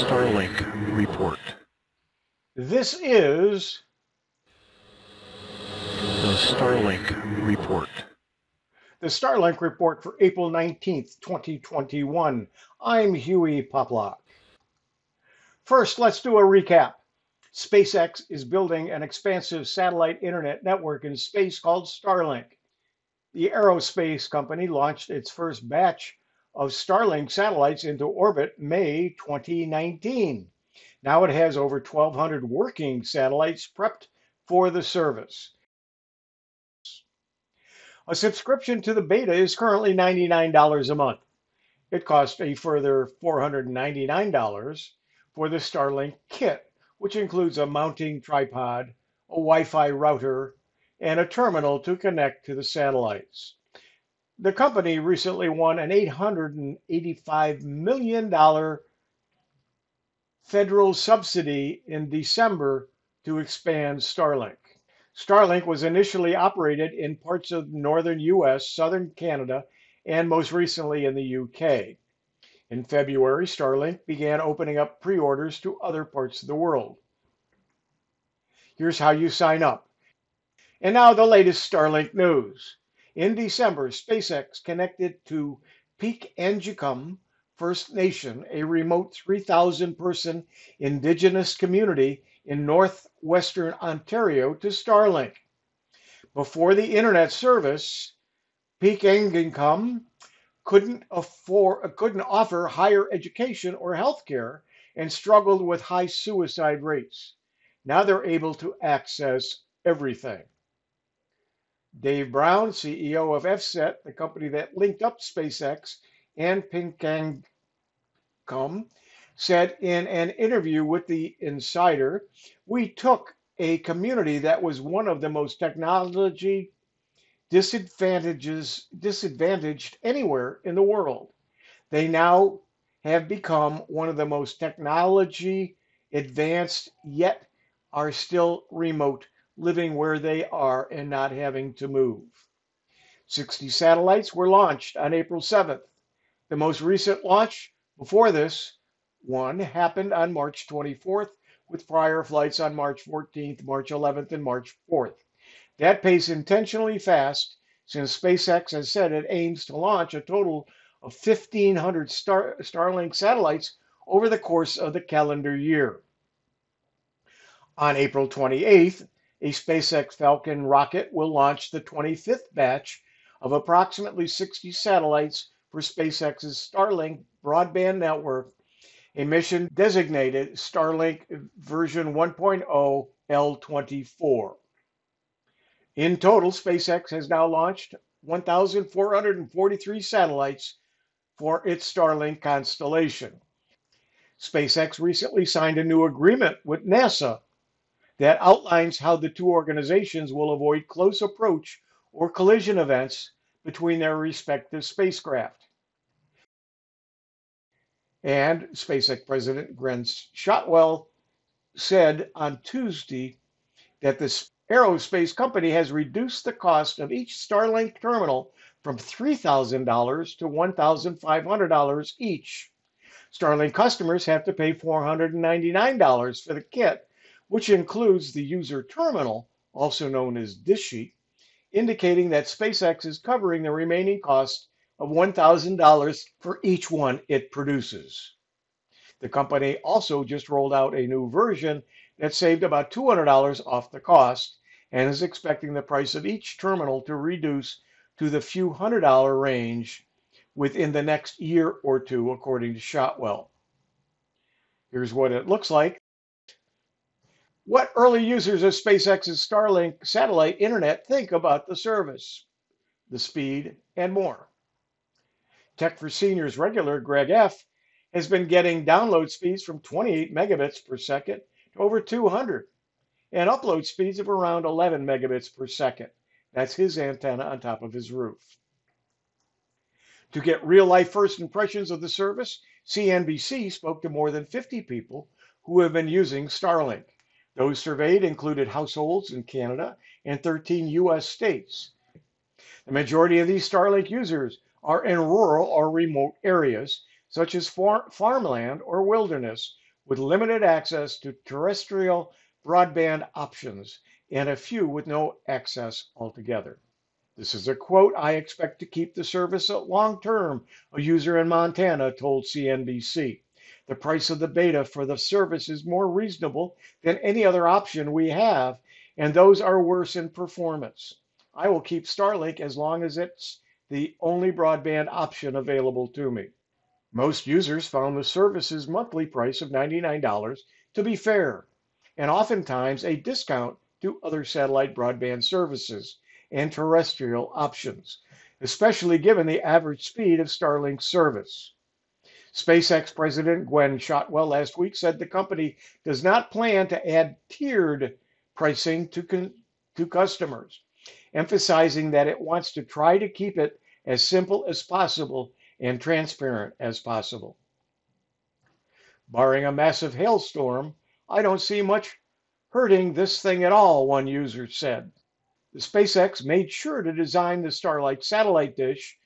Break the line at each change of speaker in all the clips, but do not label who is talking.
Starlink Report.
This is
The Starlink Report.
the Starlink report for April 19th, 2021. I'm Hewie Poplock. First, let's do a recap. SpaceX is building an expansive satellite internet network in space called Starlink. The aerospace company launched its first batch of Starlink satellites into orbit May 2019. Now it has over 1,200 working satellites prepped for the service. A subscription to the beta is currently $99 a month. It costs a further $499 for the Starlink kit, which includes a mounting tripod, a Wi Fi router, and a terminal to connect to the satellites. The company recently won an $885 million federal subsidy in December to expand Starlink. Starlink was initially operated in parts of northern US, southern Canada, and most recently in the UK. In February, Starlink began opening up pre orders to other parts of the world. Here's how you sign up. And now the latest Starlink news. In December, SpaceX connected to Pikangikum First Nation, a remote 3,000 person indigenous community in northwestern Ontario, to Starlink. Before the internet service, Pikangikum couldn't afford, couldn't offer higher education or health care and struggled with high suicide rates. Now they're able to access everything. Dave Brown, CEO of FSET, the company that linked up SpaceX and Pikangikum, said in an interview with the Insider, "We took a community that was one of the most technology disadvantages disadvantaged anywhere in the world. They now have become one of the most technology advanced yet are still remote living where they are and not having to move. 60 satellites were launched on April 7th. The most recent launch before this one happened on March 24th, with prior flights on March 14th, March 11th, and March 4th. That pace intentionally fast since SpaceX has said it aims to launch a total of 1,500 Star- Starlink satellites over the course of the calendar year. On April 28th, a SpaceX Falcon rocket will launch the 25th batch of approximately 60 satellites for SpaceX's Starlink broadband network, a mission designated Starlink version 1.0 L24. In total, SpaceX has now launched 1,443 satellites for its Starlink constellation. SpaceX recently signed a new agreement with NASA that outlines how the two organizations will avoid close approach or collision events between their respective spacecraft. And SpaceX President Gwynne Shotwell said on Tuesday that the aerospace company has reduced the cost of each Starlink terminal from $3,000 to $1,500 each. Starlink customers have to pay $499 for the kit which includes the user terminal, also known as dish sheet, indicating that SpaceX is covering the remaining cost of $1,000 for each one it produces. The company also just rolled out a new version that saved about $200 off the cost and is expecting the price of each terminal to reduce to the few hundred dollar range within the next year or two, according to Shotwell. Here's what it looks like what early users of SpaceX's Starlink satellite internet think about the service, the speed, and more. Tech for Seniors regular Greg F. has been getting download speeds from 28 megabits per second to over 200 and upload speeds of around 11 megabits per second. That's his antenna on top of his roof. To get real life first impressions of the service, CNBC spoke to more than 50 people who have been using Starlink. Those surveyed included households in Canada and 13 U.S. states. The majority of these Starlink users are in rural or remote areas, such as far- farmland or wilderness, with limited access to terrestrial broadband options and a few with no access altogether. This is a quote I expect to keep the service at long term, a user in Montana told CNBC. The price of the beta for the service is more reasonable than any other option we have, and those are worse in performance. I will keep Starlink as long as it's the only broadband option available to me. Most users found the service's monthly price of $99 to be fair, and oftentimes a discount to other satellite broadband services and terrestrial options, especially given the average speed of Starlink's service. SpaceX President Gwynne Shotwell last week said the company does not plan to add tiered pricing to, con- to customers, emphasizing that it wants to try to keep it as simple as possible and transparent as possible. Barring a massive hailstorm, I don't see much hurting this thing at all, one user said. The SpaceX made sure to design the Starlink satellite dish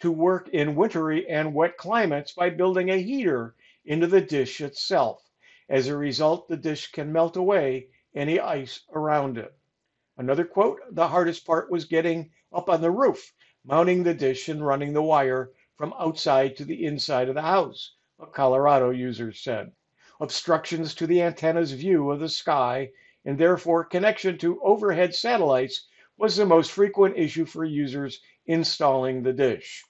to work in wintry and wet climates by building a heater into the dish itself. As a result, the dish can melt away any ice around it. Another quote The hardest part was getting up on the roof, mounting the dish, and running the wire from outside to the inside of the house, a Colorado user said. Obstructions to the antenna's view of the sky and therefore connection to overhead satellites was the most frequent issue for users installing the dish.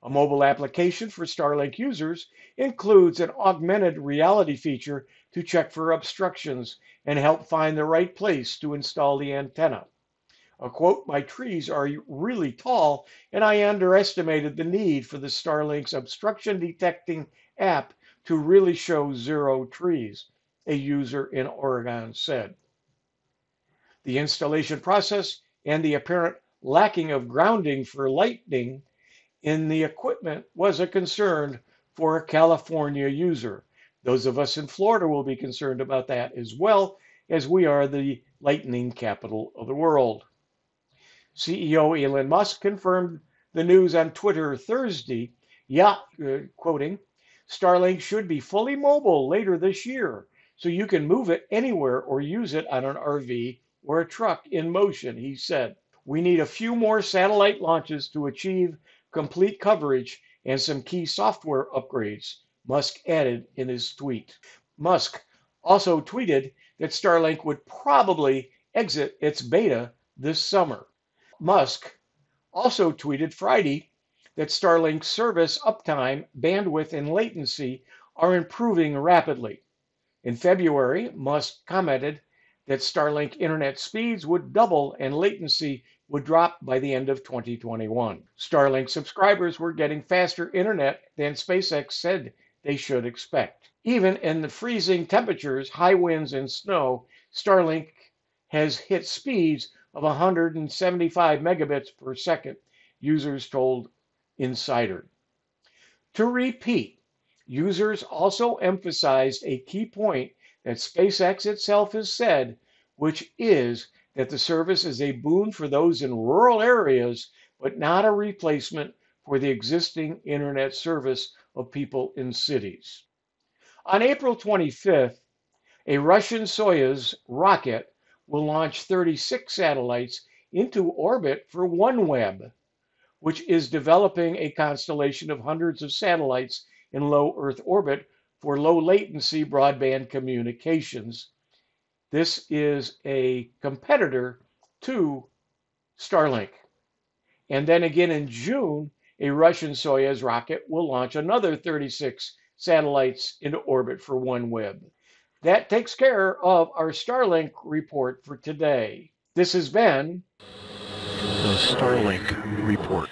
A mobile application for Starlink users includes an augmented reality feature to check for obstructions and help find the right place to install the antenna. A quote, my trees are really tall, and I underestimated the need for the Starlink's obstruction detecting app to really show zero trees, a user in Oregon said. The installation process and the apparent lacking of grounding for lightning in the equipment was a concern for a California user. Those of us in Florida will be concerned about that as well, as we are the lightning capital of the world. CEO Elon Musk confirmed the news on Twitter Thursday. Yeah, uh, quoting, Starlink should be fully mobile later this year, so you can move it anywhere or use it on an RV or a truck in motion, he said. We need a few more satellite launches to achieve complete coverage, and some key software upgrades, Musk added in his tweet. Musk also tweeted that Starlink would probably exit its beta this summer. Musk also tweeted Friday that Starlink's service uptime, bandwidth, and latency are improving rapidly. In February, Musk commented that Starlink internet speeds would double and latency would drop by the end of 2021. Starlink subscribers were getting faster internet than SpaceX said they should expect. Even in the freezing temperatures, high winds, and snow, Starlink has hit speeds of 175 megabits per second, users told Insider. To repeat, users also emphasized a key point that SpaceX itself has said, which is that the service is a boon for those in rural areas, but not a replacement for the existing internet service of people in cities. On April 25th, a Russian Soyuz rocket will launch 36 satellites into orbit for OneWeb, which is developing a constellation of hundreds of satellites in low Earth orbit for low latency broadband communications this is a competitor to Starlink. And then again in June, a Russian Soyuz rocket will launch another 36 satellites into orbit for OneWeb. That takes care of our Starlink report for today. This has been
the Starlink Report.